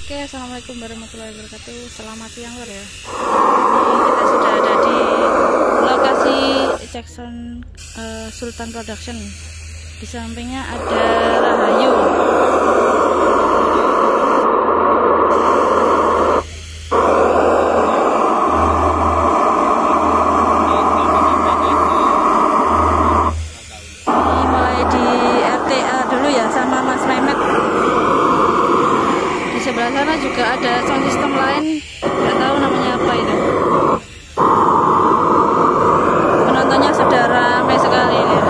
Oke, assalamualaikum warahmatullahi wabarakatuh. Selamat siang lor ya. Ini kita sudah ada di lokasi Jackson uh, Sultan Production. Di sampingnya ada Rahayu. Ini mulai di RTA dulu ya sama Mas Memet di sebelah sana juga ada sound system lain nggak tahu namanya apa itu penontonnya sudah ramai sekali ini ya.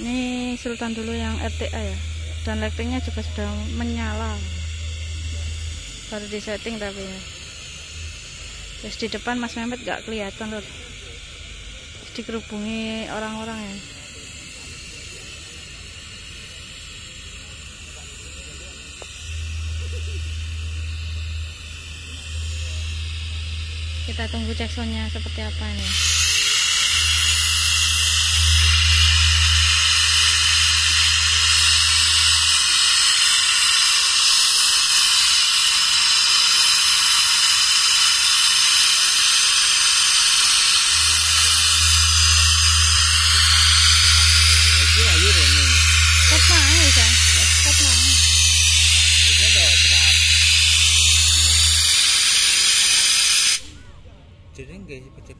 Ini sultan dulu yang RTA ya. Dan lightingnya juga sudah menyala. Baru di setting tapi ya. Terus di depan Mas Mehmet gak kelihatan loh dikerubungi orang-orang ya. Kita tunggu Jacksonnya seperti apa ini Ya?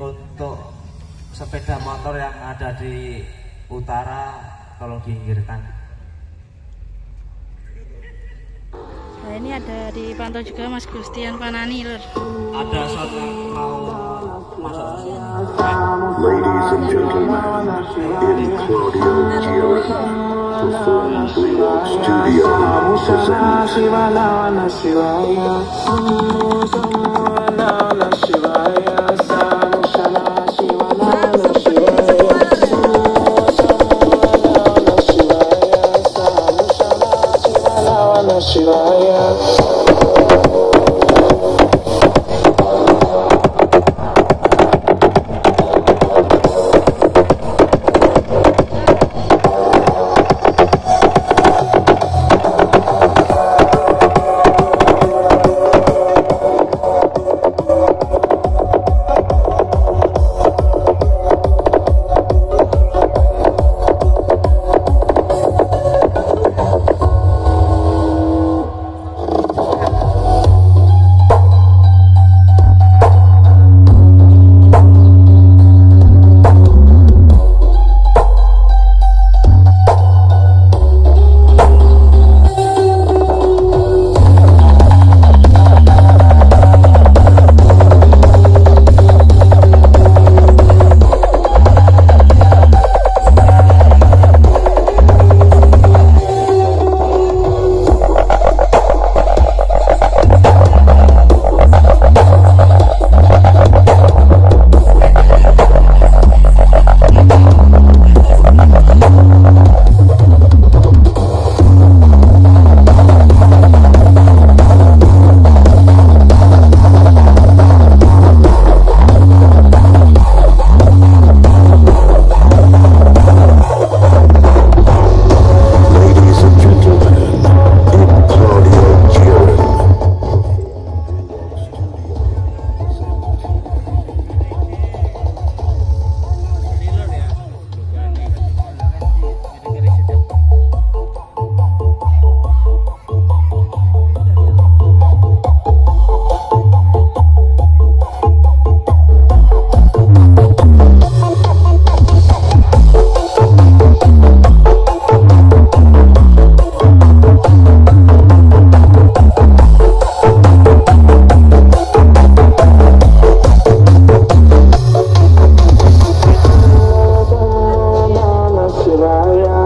Untuk sepeda motor yang ada di utara tolong diinggirkan. Nah ini ada dipantau juga Mas Gustian Panani lur. Ada satu mau masuk. Ladies and gentlemen, in Claudio Giori performs Studio presents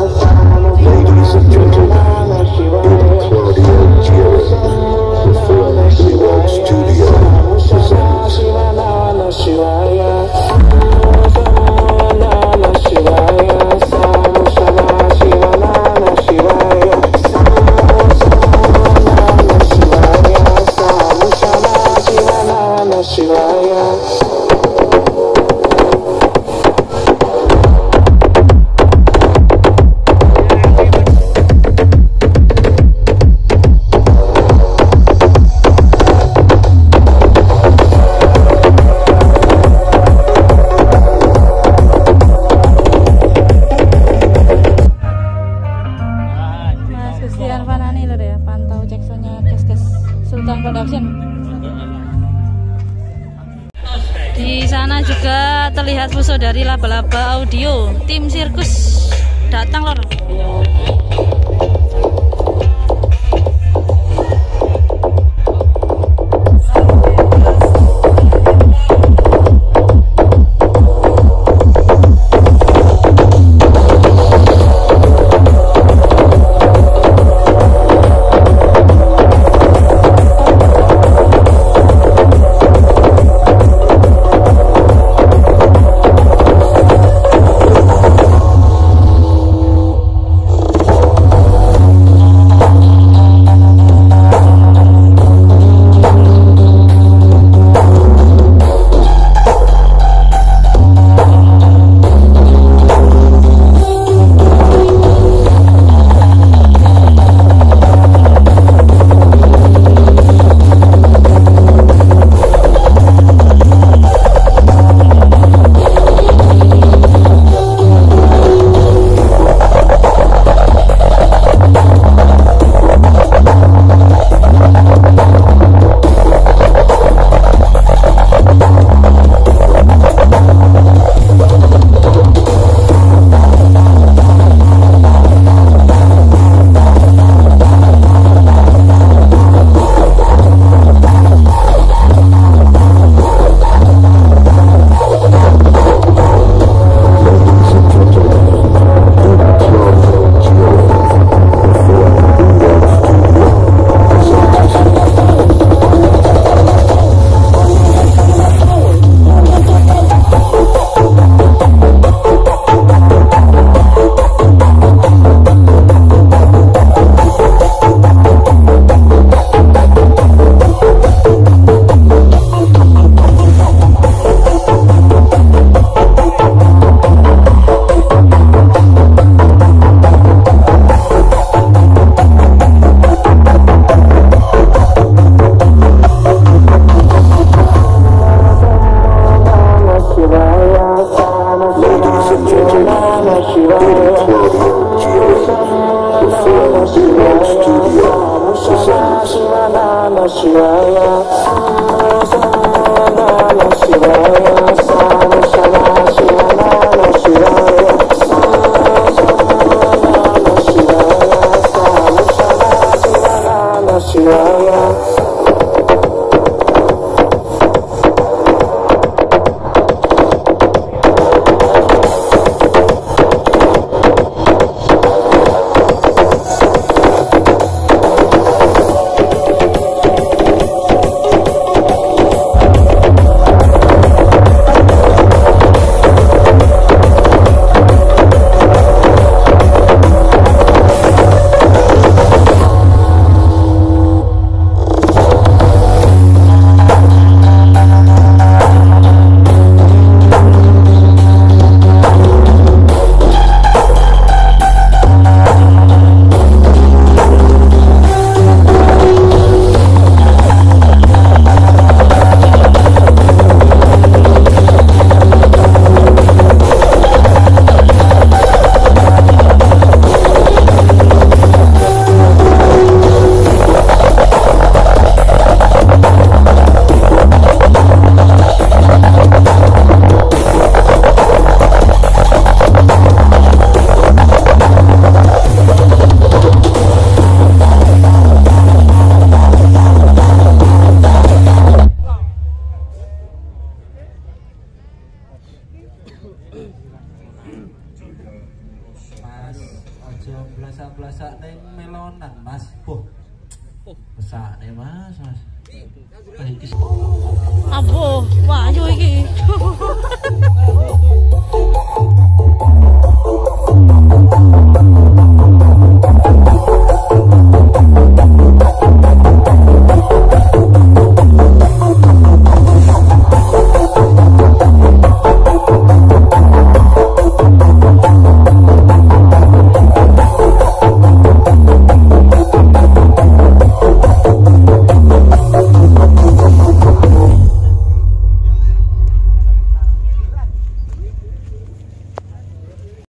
Ladies and gentlemen, Big Claudio Jared, the Film Studio. Ustadz Fuso dari Laba-Laba Audio tim sirkus datang lor sakne mas mas. Abo maju iki.